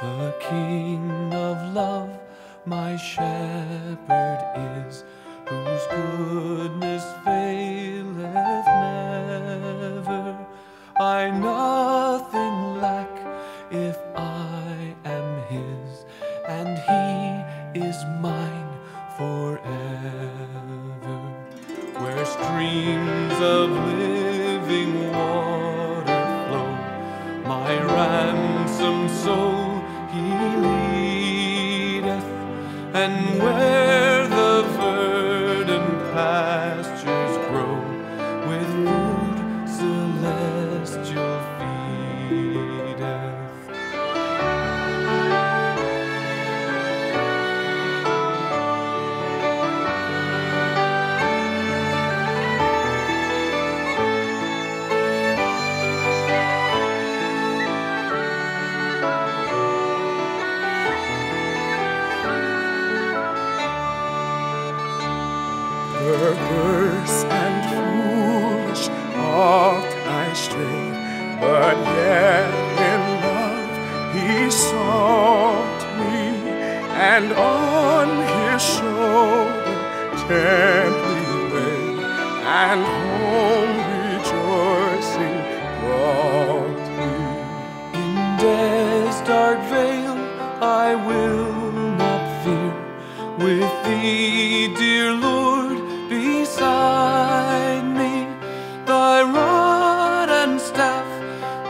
The King of love, my shepherd is, whose goodness faileth never. I nothing lack if I am his, and he is mine forever. Where streams of living water flow, my ransom soul and where the verdant pastures Perverse and foolish oft I strayed, but yet in love he sought me, and on his shoulder gently laid, and home rejoicing brought me. In death's dark vale I will not fear. With thee, dear Lord,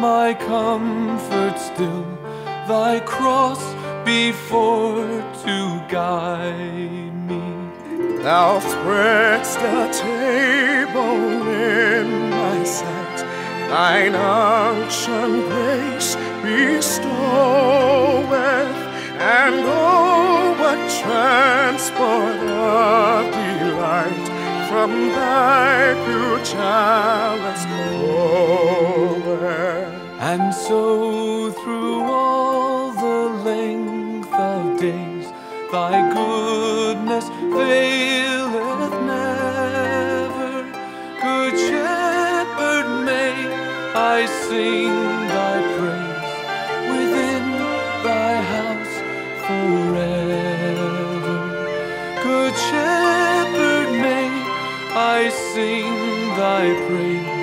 my comfort still, thy cross before to guide me. Thou spreadst a table in my sight, thine unction grace bestoweth, and oh, what transport of delight from thy pure chalice floweth. And so through all the length of days, thy goodness faileth never. Good shepherd, may I sing thy praise within thy house forever. Good shepherd, may I sing thy praise.